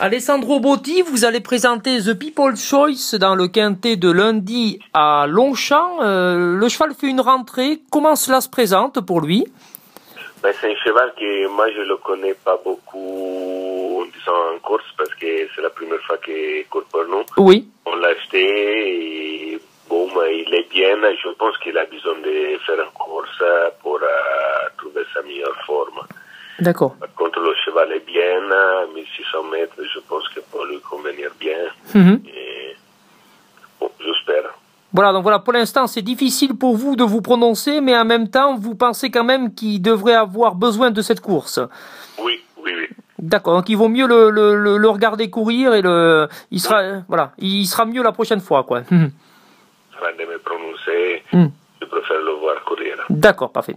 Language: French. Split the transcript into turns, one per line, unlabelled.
Alessandro Botti, vous allez présenter The People's Choice dans le quintet de lundi à Longchamp. Euh, le cheval fait une rentrée. Comment cela se présente pour lui?
Ben, C'est un cheval que moi je le connais pas beaucoup en disant en course parce que c'est la première fois qu'il court pour nous.
Oui.
On l'a acheté et bon, ben, il est bien. Je pense qu'il a besoin de faire une course pour euh, trouver sa meilleure forme.
D'accord.
Bien, 1600 mètres, je pense que pour lui convenir bien.
Mhm.
Et, bon, j'espère.
Voilà, donc voilà, pour l'instant, c'est difficile pour vous de vous prononcer, mais en même temps, vous pensez quand même qu'il devrait avoir besoin de cette course.
Oui, oui, oui.
D'accord, donc il vaut mieux le, le, le, le regarder courir et le, il sera, voilà, il sera mieux la prochaine fois, quoi. Mhm.
Avant de me prononcer,
Mhm.
je préfère le voir courir.
D'accord, parfait.